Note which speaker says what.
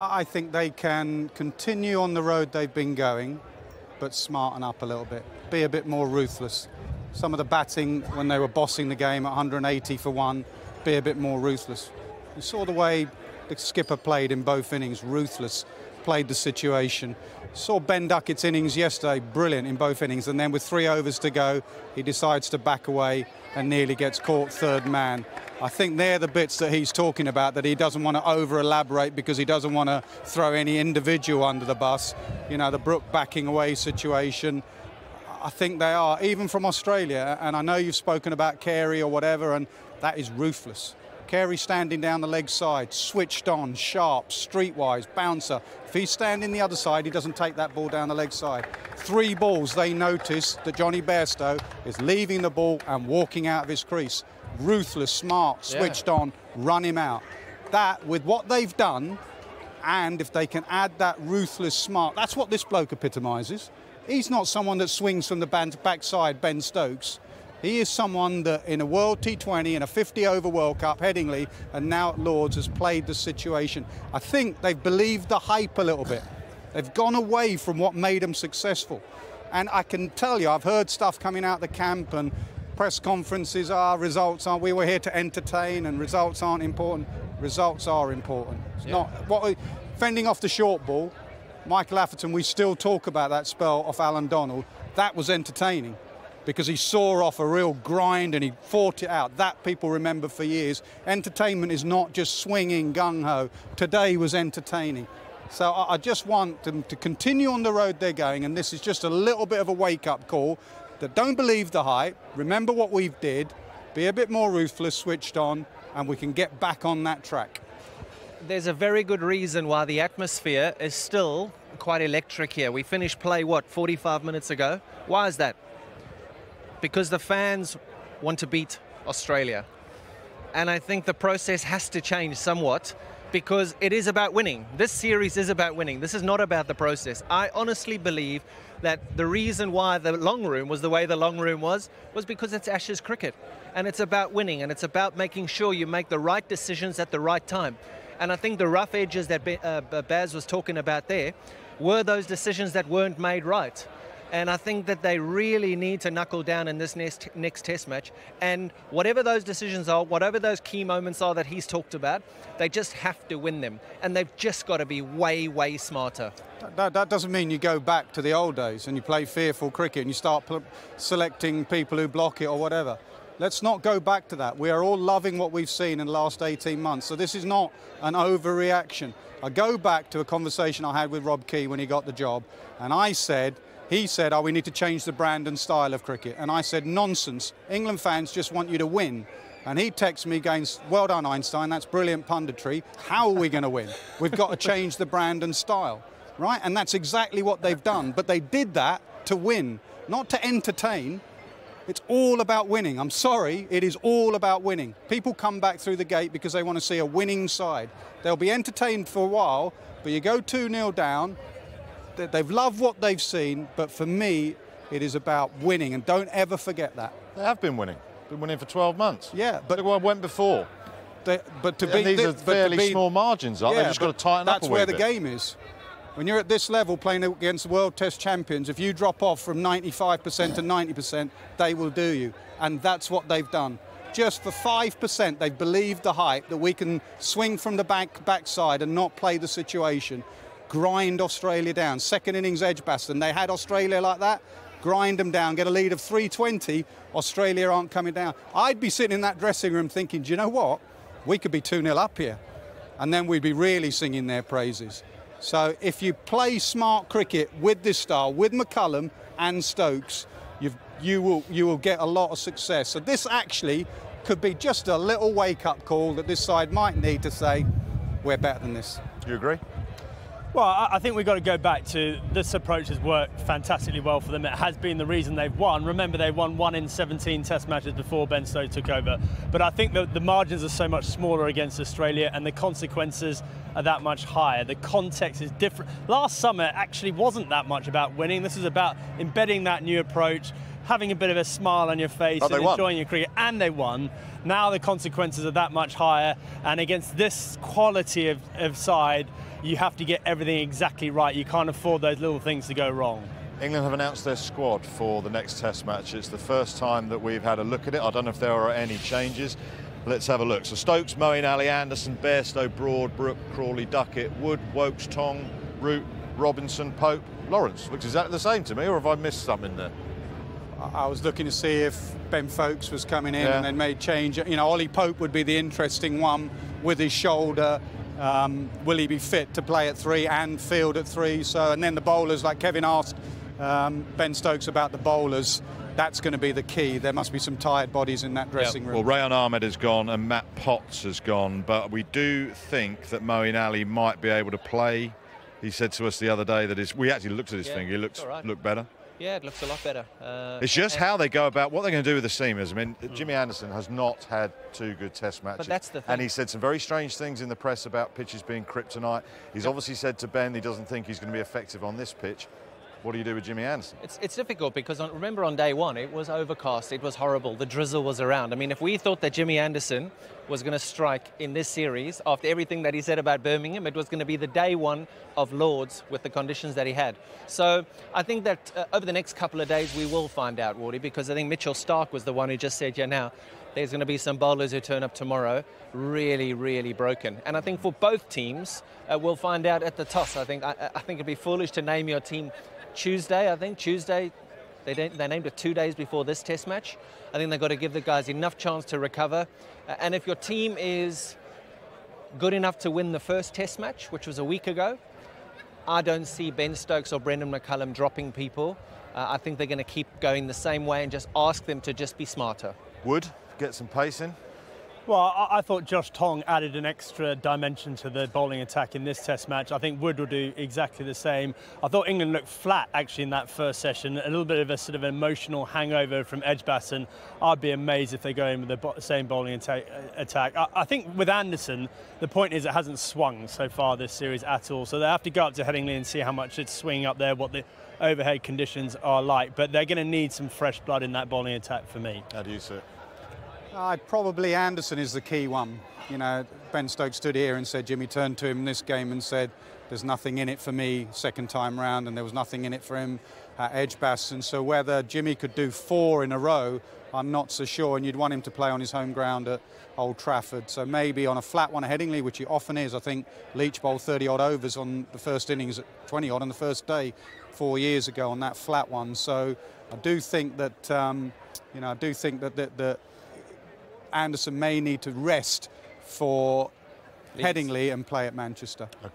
Speaker 1: I think they can continue on the road they've been going, but smarten up a little bit, be a bit more ruthless. Some of the batting when they were bossing the game at 180 for one, be a bit more ruthless. You saw the way the skipper played in both innings, ruthless, played the situation. Saw Ben Duckett's innings yesterday, brilliant in both innings, and then with three overs to go, he decides to back away and nearly gets caught third man. I think they're the bits that he's talking about that he doesn't want to over elaborate because he doesn't want to throw any individual under the bus. You know, the Brook backing away situation. I think they are, even from Australia, and I know you've spoken about Carey or whatever, and that is ruthless. Carey standing down the leg side, switched on, sharp, streetwise, bouncer. If he's standing the other side, he doesn't take that ball down the leg side. Three balls, they notice that Jonny Bairstow is leaving the ball and walking out of his crease ruthless, smart, switched yeah. on, run him out. That, with what they've done, and if they can add that ruthless, smart, that's what this bloke epitomises. He's not someone that swings from the backside, Ben Stokes. He is someone that in a World T20, in a 50 over World Cup, Headingley, and now at Lords has played the situation. I think they've believed the hype a little bit. They've gone away from what made them successful. And I can tell you, I've heard stuff coming out the camp and press conferences are, results aren't. We were here to entertain, and results aren't important. Results are important. It's yeah. not what we, fending off the short ball. Michael Atherton, we still talk about that spell off Allan Donald. That was entertaining because he saw off a real grind and he fought it out. That people remember for years. Entertainment is not just swinging gung ho. Today was entertaining. So I just want them to continue on the road they're going, and this is just a little bit of a wake up call that don't believe the hype, remember what we've did, be a bit more ruthless, switched on, and we can get back on that track.
Speaker 2: There's a very good reason why the atmosphere is still quite electric here. We finished play, what, 45 minutes ago? Why is that? Because the fans want to beat Australia. And I think the process has to change somewhat because it is about winning. This series is about winning. This is not about the process. I honestly believe that the reason why the long room was the way the long room was was because it's Ashes cricket and it's about winning and it's about making sure you make the right decisions at the right time. And I think the rough edges that uh, Baz was talking about there were those decisions that weren't made right. And I think that they really need to knuckle down in this next, next test match. And whatever those decisions are, whatever those key moments are that he's talked about, they just have to win them. And they've just got to be way, way smarter.
Speaker 1: That, that doesn't mean you go back to the old days and you play fearful cricket and you start selecting people who block it or whatever. Let's not go back to that. We are all loving what we've seen in the last 18 months. So this is not an overreaction. I go back to a conversation I had with Rob Key when he got the job, and I said he said, oh, we need to change the brand and style of cricket. And I said, nonsense. England fans just want you to win. And he texts me going, well done, Einstein, that's brilliant punditry. How are we going to win? We've got to change the brand and style, right? And that's exactly what they've done. But they did that to win, not to entertain. It's all about winning. I'm sorry, it is all about winning. People come back through the gate because they want to see a winning side. They'll be entertained for a while, but you go 2 0 down, they've loved what they've seen, but for me, it is about winning, and don't ever forget that.
Speaker 3: They have been winning. Been winning for 12 months.
Speaker 1: Yeah, but
Speaker 3: what went before.
Speaker 1: They, but to
Speaker 3: be these are fairly be, small margins, aren't yeah, they? They've just got to tighten
Speaker 1: up
Speaker 3: That's
Speaker 1: where the
Speaker 3: bit.
Speaker 1: game is. When you're at this level playing against the World Test champions, if you drop off from 95% to 90%, they will do you. And that's what they've done. Just for 5%, they've believed the hype that we can swing from the back backside and not play the situation grind Australia down. Second innings Edgbaston, they had Australia like that, grind them down, get a lead of 320, Australia aren't coming down. I'd be sitting in that dressing room thinking, do you know what? We could be 2 0 up here. And then we'd be really singing their praises. So if you play smart cricket with this style, with McCullum and Stokes, you will, you will get a lot of success. So this actually could be just a little wake-up call that this side might need to say, we're better than this.
Speaker 3: You agree?
Speaker 4: Well, I think we've got to go back to this approach has worked fantastically well for them. It has been the reason they've won. Remember, they won one in 17 Test matches before Ben Stokes took over. But I think that the margins are so much smaller against Australia, and the consequences are that much higher. The context is different. Last summer actually wasn't that much about winning. This is about embedding that new approach, having a bit of a smile on your face
Speaker 3: but
Speaker 4: and
Speaker 3: enjoying
Speaker 4: won. your cricket, and they won. Now the consequences are that much higher, and against this quality of, of side, you have to get everything exactly right. You can't afford those little things to go wrong.
Speaker 3: England have announced their squad for the next Test match. It's the first time that we've had a look at it. I don't know if there are any changes. Let's have a look. So Stokes, Moeen Ali, Anderson, Bairstow, Broad, Brook, Crawley, Duckett, Wood, Woakes, Tongue, Root, Robinson, Pope, Lawrence. Looks exactly the same to me, or have I missed something there?
Speaker 1: I was looking to see if Ben Foakes was coming in yeah. and then made change. You know, Ollie Pope would be the interesting one with his shoulder. Um, will he be fit to play at three and field at three? So, and then the bowlers, like Kevin asked um, Ben Stokes about the bowlers. That's going to be the key. There must be some tired bodies in that dressing
Speaker 3: yep.
Speaker 1: room.
Speaker 3: Well, Rehan Ahmed has gone and Matt Potts has gone, but we do think that Moeen Ali might be able to play. He said to us the other day that his, we actually looked at his yeah, finger. He looks right. looked better.
Speaker 2: Yeah, it looks a lot better. Uh,
Speaker 3: it's just how they go about what they're going to do with the seamers. I mean, mm. Jimmy Anderson has not had two good Test matches.
Speaker 2: But that's the thing.
Speaker 3: And he said some very strange things in the press about pitches being kryptonite. He's obviously said to Ben he doesn't think he's going to be effective on this pitch. What do you do with Jimmy Anderson?
Speaker 2: It's, it's difficult because on, remember on day one it was overcast, it was horrible, the drizzle was around. I mean, if we thought that Jimmy Anderson was going to strike in this series after everything that he said about Birmingham, it was going to be the day one of Lords with the conditions that he had. So I think that uh, over the next couple of days we will find out, Wardy, because I think Mitchell Starc was the one who just said, yeah, now there's going to be some bowlers who turn up tomorrow really, really broken. And I think for both teams, uh, we'll find out at the toss. I think I, I think it'd be foolish to name your team Tuesday, I think. Tuesday, they, they named it two days before this test match. I think they've got to give the guys enough chance to recover. And if your team is good enough to win the first test match, which was a week ago, I don't see Ben Stokes or Brendon McCullum dropping people. Uh, I think they're going to keep going the same way and just ask them to just be smarter.
Speaker 3: Wood, get some pace in.
Speaker 4: Well, I, I, thought Josh Tongue added an extra dimension to the bowling attack in this Test match. I think Wood will do exactly the same. I thought England looked flat actually in that first session. A little bit of a sort of emotional hangover from Edgbaston. I'd be amazed if they go in with the same bowling uh, attack. I, I think with Anderson, the point is it hasn't swung so far this series at all. So they have to go up to Headingley and see how much it's swinging up there, what the overhead conditions are like. But they're going to need some fresh blood in that bowling attack for me.
Speaker 3: How do you see it?
Speaker 1: Uh, probably Anderson is the key one. You know, Ben Stokes stood here and said, Jimmy turned to him this game and said, there's nothing in it for me second time round, and there was nothing in it for him at Edgbaston. So whether Jimmy could do four in a row, I'm not so sure. And you'd want him to play on his home ground at Old Trafford. So maybe on a flat one at Headingley, which he often is. I think Leach bowled 30 odd overs on the first innings at 20 odd on the first day four years ago on that flat one. So I do think that, um, you know, I do think that, that, that Anderson may need to rest for Leeds. Headingley and play at Manchester.
Speaker 3: Okay.